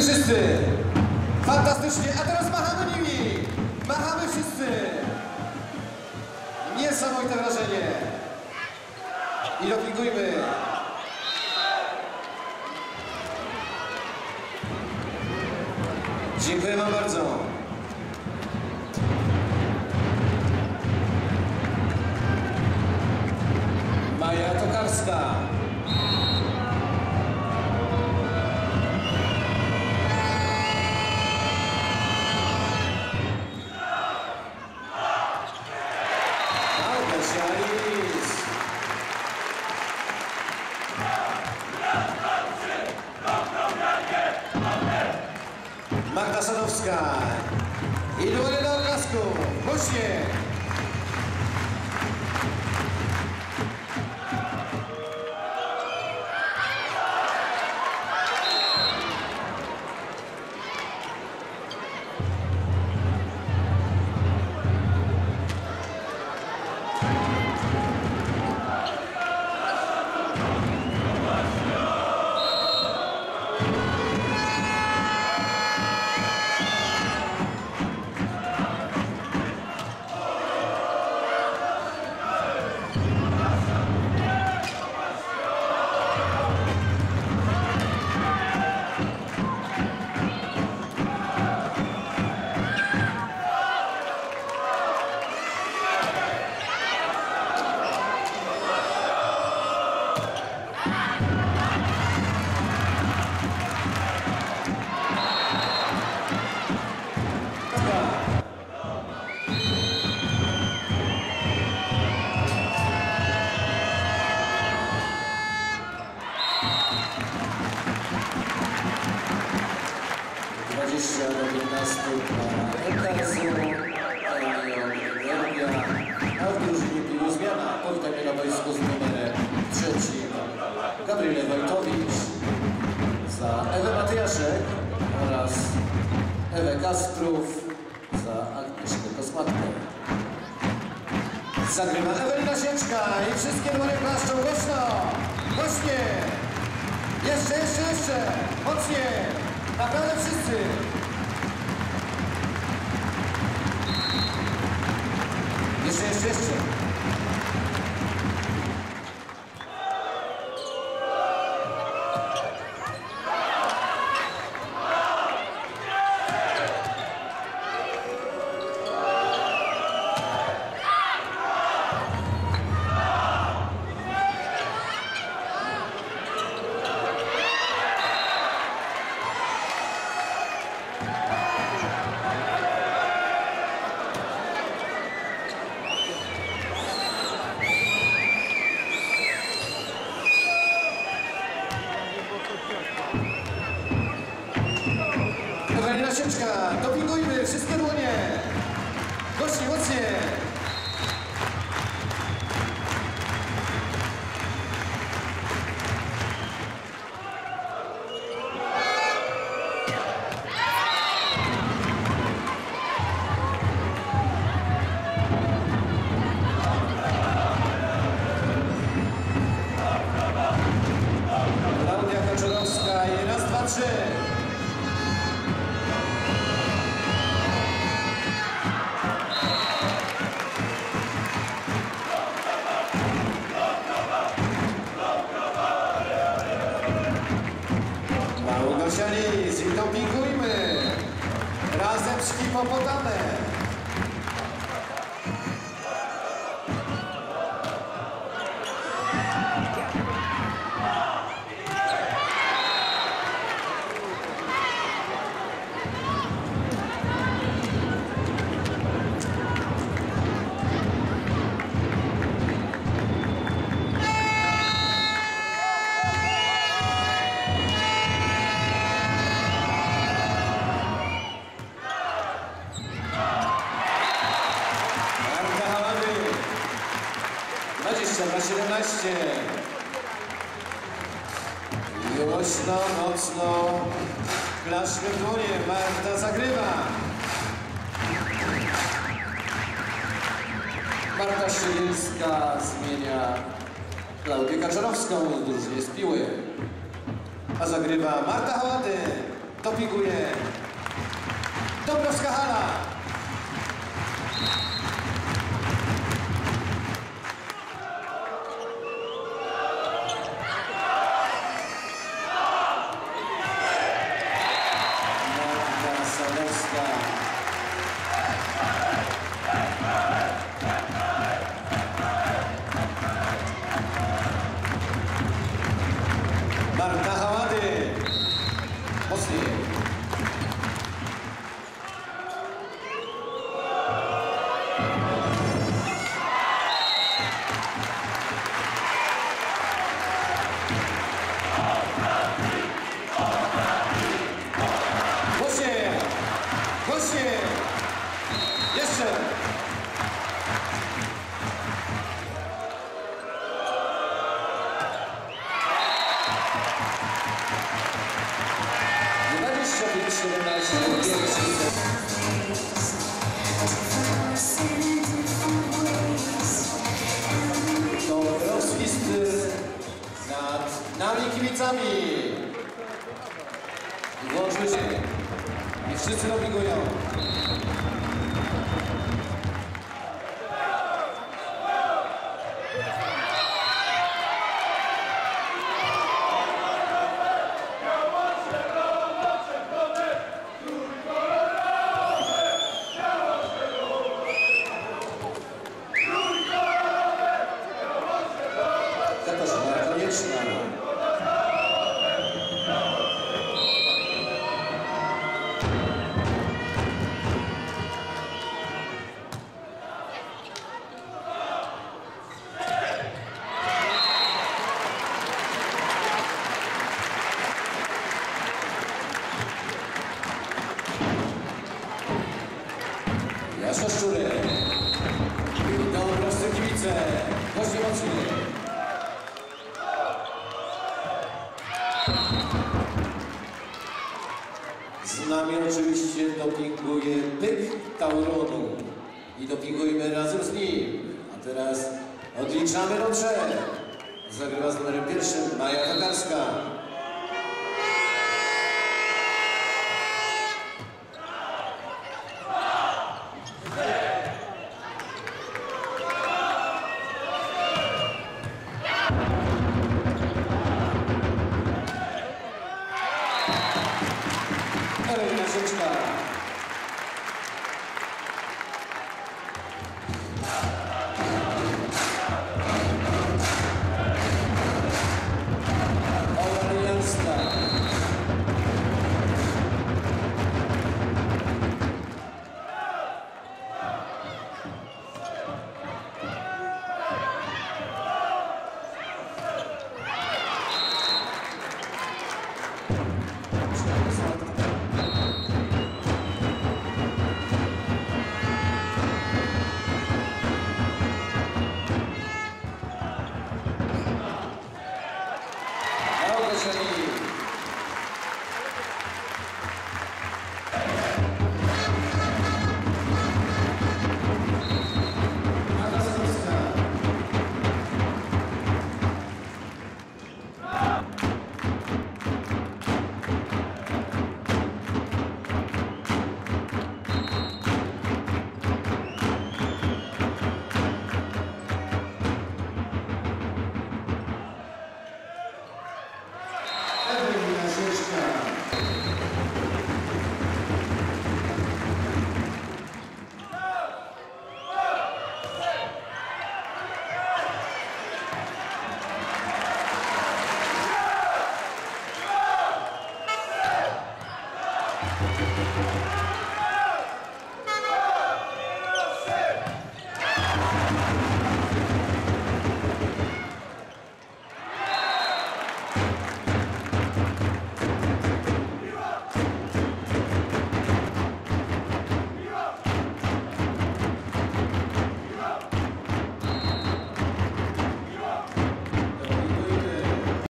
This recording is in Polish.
Wszyscy! Fantastycznie, a teraz machamy nimi! Machamy wszyscy! Niesamowite wrażenie! I dopingujmy! Dziękuję wam bardzo! Maja Tokarska. Głośnie. Zagrywa Ewelina Sieczka i wszystkie numery klaszczą głośno! Głośnie! Jeszcze, jeszcze, jeszcze! Mocniej! Naprawdę wszyscy! Jeszcze, jeszcze, jeszcze! Dopingujmy, wszystkie dłonie! Głośniej, mocniej! Lis i dopingujmy. Razem z hipopotamem. 17. Głośno, mocno. Klaszmy w dłonie. Marta zagrywa. Marta Szylińska zmienia Klaudię Kaczorowską w drużynie z Piły. A zagrywa Marta Hałady. dopinguje Dąbrowska Hala. Marta Hałady. I wszyscy dopingują. Katarzyna Z nami oczywiście dopinguje byk Tauronu i dopingujemy razem z nim. A teraz odliczamy do trzech. Zagrywa z numerem pierwszym Maja Tatarska.